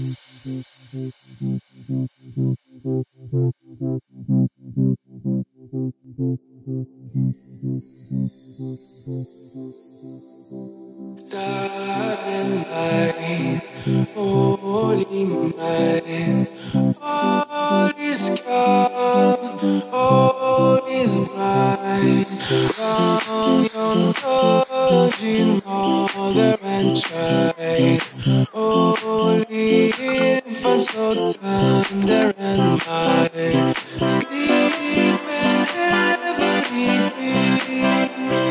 child. Oh, live and so night, sleeping heavily, sleeping heavily.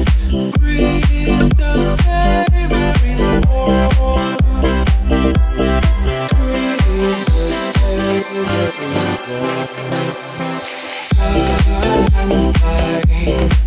and I